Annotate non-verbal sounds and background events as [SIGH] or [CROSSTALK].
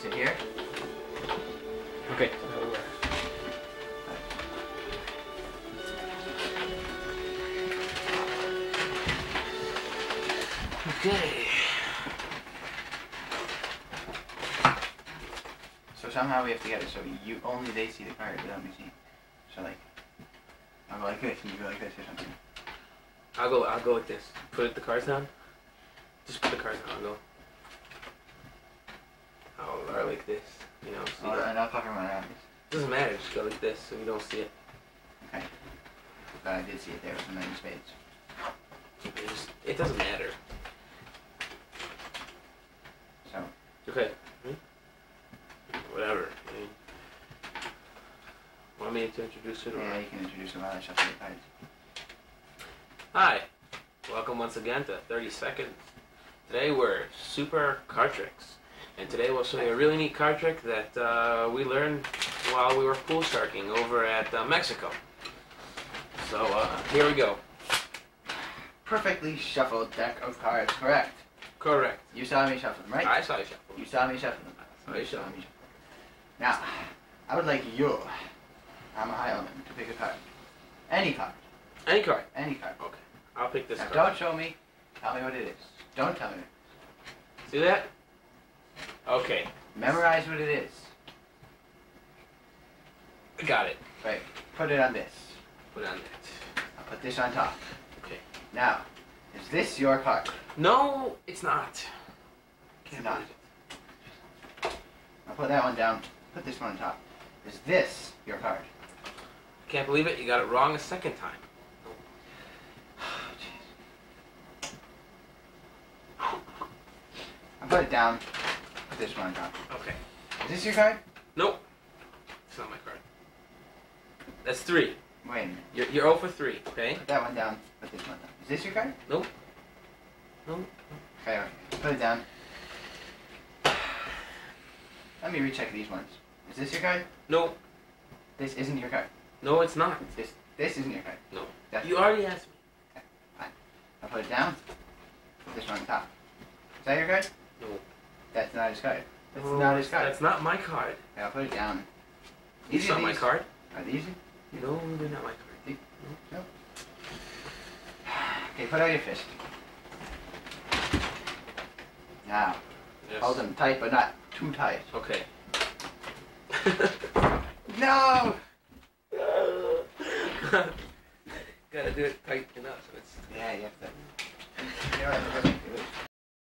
Place it here. Okay. Okay. So somehow we have to get it so you only they see the card without me seeing. So like, I'll go like this and you go like this or something. I'll go. I'll go with this. Put the cards down. Just put the cards down. I'll go. I'll or like this. You know. So you Oh, and I'll cover my eyes. doesn't matter. Just go like this so you don't see it. Okay. But I did see it there the nine of spades. It, just, it doesn't matter. So Okay. Hmm? Whatever. I mean, want me to introduce it or? yeah, you can introduce them while I shuffle the cards. Hi, welcome once again to 30 Seconds. Today we're Super Card Tricks. And today we'll show you a really neat card trick that uh, we learned while we were pool sharking over at uh, Mexico. So uh, here we go. Perfectly shuffled deck of cards. Correct. Correct. You saw me shuffle them, right? I saw you shuffle. You saw me shuffle them. saw you shuffle. shuffle. Now, I would like you, Amihai element, to pick a card. Any card. Any card. Any card. Okay. I'll pick this Now, card. don't show me. Tell me what it is. Don't tell me. See that? Okay. Memorize what it is. I got it. Right. Put it on this. Put it on that. I'll put this on top. Okay. Now, is this your card? No, it's not. It's not. it. I'll put that one down. Put this one on top. Is this your card? Can't believe it. You got it wrong a second time. [SIGHS] Oh, jeez. I'll put it down. Put this one on top. Okay. Is this your card? Nope. It's not my card. That's three. Wait a minute. You're, you're 0 for 3, okay? Put that one down. Put this one down. Is this your card? Nope. Nope. Okay, right. Put it down. Let me recheck these ones. Is this your card? Nope. This isn't your card. No, it's not. This this isn't your card. No. That's You already asked me. Okay. I'll put it down. Put this one on top. Is that your card? That's not his card. That's No, not his card. That's not my card. Okay, I'll put it down. It's not my these. card. Are these? No, they're not my card. Nope. Okay, put out your fist. Now, Yes. hold them tight, but not too tight. Okay. [LAUGHS] No! [LAUGHS] Gotta do it tight enough so it's. Yeah, you have to. You